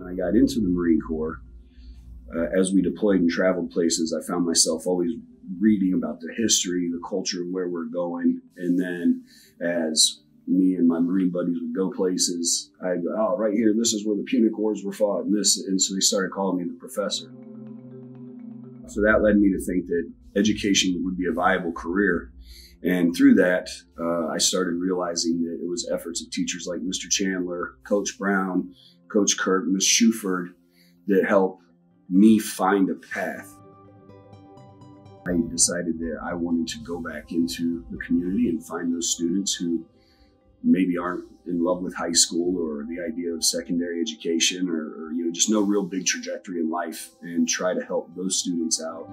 When I got into the Marine Corps, uh, as we deployed and traveled places, I found myself always reading about the history, the culture, of where we're going. And then as me and my Marine buddies would go places, I'd go, oh, right here, this is where the Punic Wars were fought. And this, and so they started calling me the professor. So that led me to think that education would be a viable career. And through that, uh, I started realizing that it was efforts of teachers like Mr. Chandler, Coach Brown, Coach Kurt, Miss Shuford that helped me find a path. I decided that I wanted to go back into the community and find those students who maybe aren't in love with high school or the idea of secondary education or, or you know just no real big trajectory in life and try to help those students out.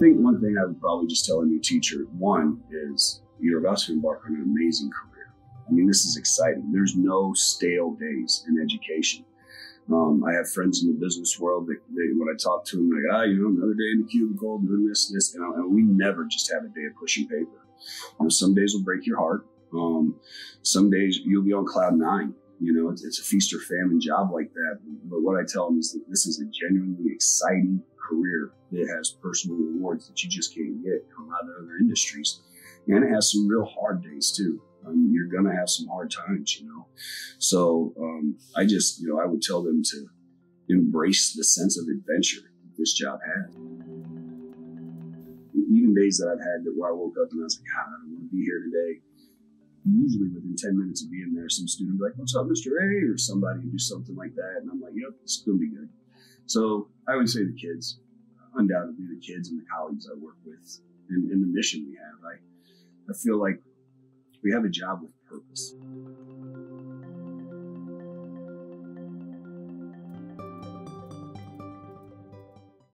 I think one thing I would probably just tell a new teacher one is you're about to embark on an amazing career. I mean, this is exciting. There's no stale days in education. Um, I have friends in the business world that, when I talk to them, like, ah, you know, another day in the cubicle doing this, this, and, and we never just have a day of pushing paper. You know, some days will break your heart. Um, some days you'll be on cloud nine. You know, it's, it's, a feast or famine job like that. But what I tell them is that this is a genuinely exciting career that has personal rewards that you just can't get in a lot of other industries. And it has some real hard days too. I mean, you're going to have some hard times, you know. So um, I just, you know, I would tell them to embrace the sense of adventure that this job has. Even days that I've had that where I woke up and I was like, God, I don't want to be here today. Usually within 10 minutes of being there, some student would be like, What's up, Mr. A? Or somebody would do something like that. And I'm like, Yep, it's going to be good. So I would say the kids, undoubtedly the kids and the colleagues I work with and, and the mission we have. I, I feel like we have a job with purpose.